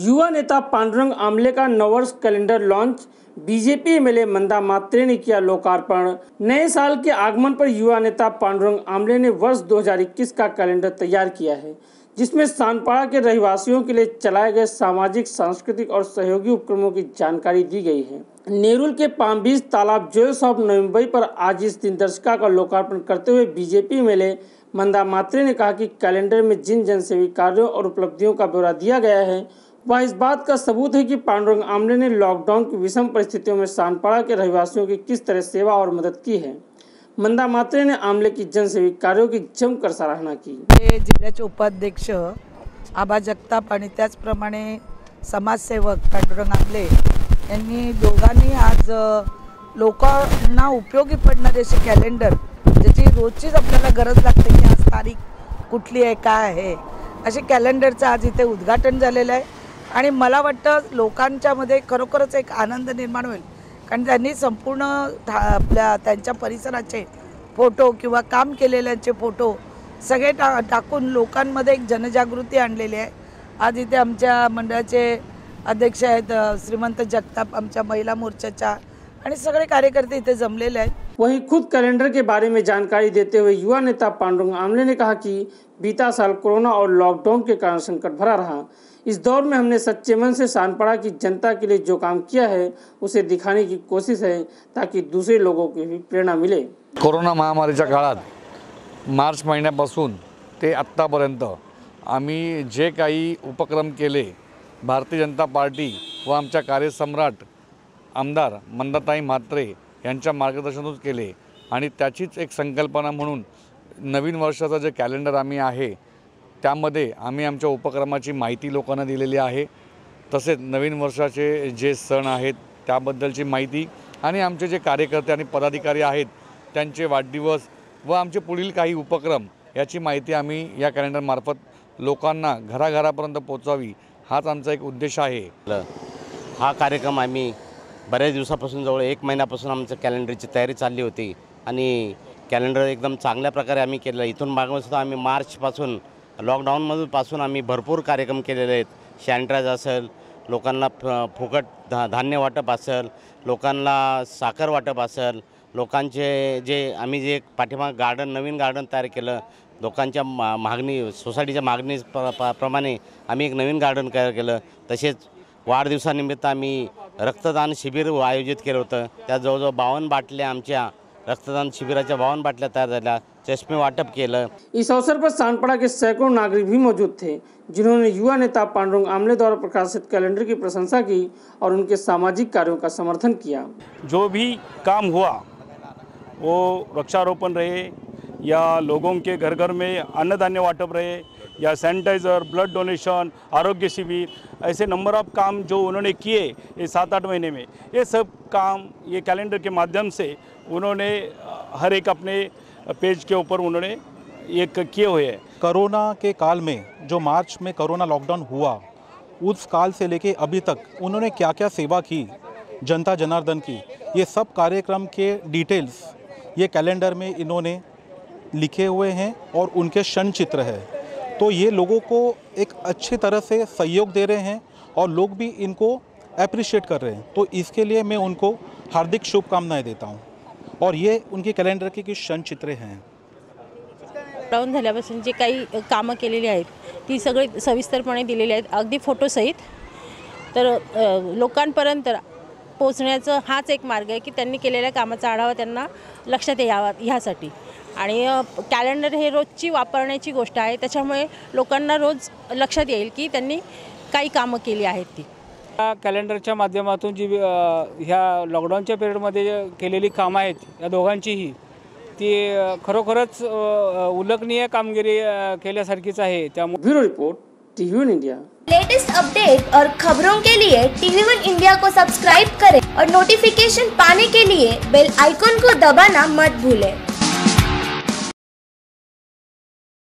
युवा नेता पांडुरंग आमले का नववर्ष calendar launch, BJP MLA Manda Matre ने किया लोकार्पण। नए साल के आगमन पर युवा नेता पांडुरंग आमले ने वर्ष 2021 का कैलेंडर तैयार किया है, जिसमें सानपाड़ा के रहवासियों के लिए चलाए गए सामाजिक, सांस्कृतिक और सहयोगी उपक्रमों की जानकारी दी गई है। नेरुल के पाम बीच तालाब ज्वेल्स ऑफ़ मुंबई पर आज इस दिन दर्शिका का लोकार्पण करते हुए बीजेपी एमएलए मंदा मात्रे ने कहा कि कैलेंडर में जिन जनसेवी कार्यों और उपलब्धियों का ब्यौरा दिया गया है वह इस बात का सबूत है कि पांडुरंग आमले ने लॉकडाउन की विषम परिस्थितियों में सानपाड़ा के रहवासियों की किस तरह सेवा और मदद की है? मंदा मात्रे ने आमले की जनसेवी कार्यों की जमकर सराहना की। जिल्ह्याचे उपाध्यक्ष आबा जगताप आणि त्याचप्रमाणे समाजसेवक पांडुरंग आमले यांनी दोघांनी आज लोकांना उपयोगी पडणारे असे कॅलेंडर ज्याची रोजचीच आपल्याला गरज लागते की आज तारीख कुठली आहे काय आहे असे कॅलेंडरचं आज इथे उद्घाटन झालेलं आहे. आणि मला वाटतं लोकांच्यामध्ये खरोखरच एक आनंद निर्माण होईल. कारण त्यांनी संपूर्ण था- आपल्या त्यांच्या परिसराचे फोटो किंवा काम केलेल्यांचे फोटो सगळे टा टाकून लोकांमध्ये एक जनजागृती आणलेली आहे. आज इथे आमच्या मंडळाचे अध्यक्ष आहेत श्रीमंत जगताप आमच्या महिला मोर्चाच्या आणि सगळे कार्यकर्ते इथे जमलेले आहेत. वहीं खुद कैलेंडर के बारे में जानकारी देते हुए युवा नेता पांडुरंग आमले ने कहा कि बीता साल कोरोना और लॉकडाउन के कारण संकट भरा रहा। इस दौर में हमने सच्चे मन से सानपड़ा की जनता के लिए जो काम किया है उसे दिखाने की कोशिश है ताकि दूसरे लोगों को भी प्रेरणा मिले। कोरोना महामारीच्या काळात मार्च महिन्यापासून ते आत्तापर्यंत आम्ही जे काही उपक्रम केले भारतीय जनता पार्टी व आमच्या कार्यसम्राट आमदार मंदाताई म्हात्रे यांच्या मार्गदर्शनातून केले. आणि त्याचीच एक संकल्पना म्हणून नवीन वर्षाचं जे कॅलेंडर आम्ही आहे त्यामध्ये आम्ही आमच्या उपक्रमाची माहिती लोकांना दिलेली आहे. तसेच नवीन वर्षाचे जे सण आहेत त्याबद्दलची माहिती आणि आमचे जे कार्यकर्ते आणि पदाधिकारी आहेत त्यांचे वाढदिवस व आमचे पुढील काही उपक्रम याची माहिती आम्ही या कॅलेंडरमार्फत लोकांना घराघरापर्यंत पोचावी हाच आमचा एक उद्देश आहे. हा कार्यक्रम आम्ही बऱ्याच दिवसापासून जवळ एक महिन्यापासून आमचं कॅलेंडरची तयारी चालली होती आणि कॅलेंडर एकदम चांगल्या प्रकारे आम्ही केलं इथून मागं सुद्धा आम्ही मार्चपासून लॉकडाऊनमधून पासून आम्ही भरपूर कार्यक्रम केलेले आहेत. सॅनिटाईज असेल लोकांना फ फुकट धा धान्य वाटप असेल लोकांना साखर वाटप असेल लोकांचे जे आम्ही जे पाठीमाग गार्डन नवीन गार्डन तयार केलं लोकांच्या मा मागणी सोसायटीच्या मागणी प्र प्रमाणे आम्ही एक नवीन गार्डन तयार केलं. तसेच वाढदिवसानिमित्त आम्ही रक्तदान शिबिर आयोजित केलं होतं. त्यात जवळजवळ बावन्न बाटल्या आमच्या रक्तदान शिबिराच्या बावन्न बाटल्या तयार झाल्या. चष्मे वाटप केलं इस अवसर पर सानपाड़ा के सैकड़ों नागरिक भी मौजूद थे जिन्होंने युवा नेता पांडुरंग आमले द्वारा प्रकाशित कैलेंडर की प्रशंसा की और उनके सामाजिक कार्यों का समर्थन किया। जो भी काम हुआ वो वृक्षारोपण रहे या लोगों के घर घर में अन्न धान्य वाटप रहे या सैनिटाइज़र ब्लड डोनेशन आरोग्य शिविर ऐसे नंबर ऑफ़ काम जो उन्होंने किए ये सात आठ महीने में ये सब काम ये कैलेंडर के माध्यम से उन्होंने हर एक अपने पेज के ऊपर उन्होंने एक किए हुए हैं। कोरोना के काल में, जो मार्च में कोरोना लॉकडाउन हुआ, उस काल से लेके अभी तक उन्होंने क्या क्या सेवा की, जनता जनार्दन की, ये सब कार्यक्रम के डिटेल्स ये कैलेंडर में इन्होंने लिखे हुए हैं और उनके क्षण चित्र है। तो ये लोगों को एक अच्छी तरह से सहयोग दे रहे हैं और लोग भी इनको अप्रिशिएट कर रहे हैं। तो इसके लिए मैं उनको हार्दिक शुभकामनाएँ देता हूँ। और ये उनके कैलेंडर के कुछ क्षणचित्रे हैं। लॉकडाऊन झाल्यापासून जे काही कामं केलेली आहेत ती सगळी सविस्तरपणे दिलेली आहेत. अगदी फोटोसहित तर लोकांपर्यंत पोचण्याचं हाच एक मार्ग आहे की त्यांनी केलेल्या कामाचा आढावा त्यांना लक्षात यावा ह्यासाठी आणि कॅलेंडर हे रोजची वापरण्याची गोष्ट आहे. त्याच्यामुळे लोकांना रोज लक्षात येईल की त्यांनी काही कामं केली आहेत ती. या कॅलेंडरच्या माध्यमातून जी ह्या लॉकडाऊनच्या पिरियडमध्ये केलेली कामं आहेत या दोघांचीही ती खरोखरच उल्लेखनीय कामगिरी केल्यासारखीच आहे. त्यामुळे bureau report TV one India. Latest update और खबरों के लिए टीवी वन इंडिया को सब्सक्राइब करें और नोटिफिकेशन पाने के लिए बेल आइकॉन को दबाना मत भूलें।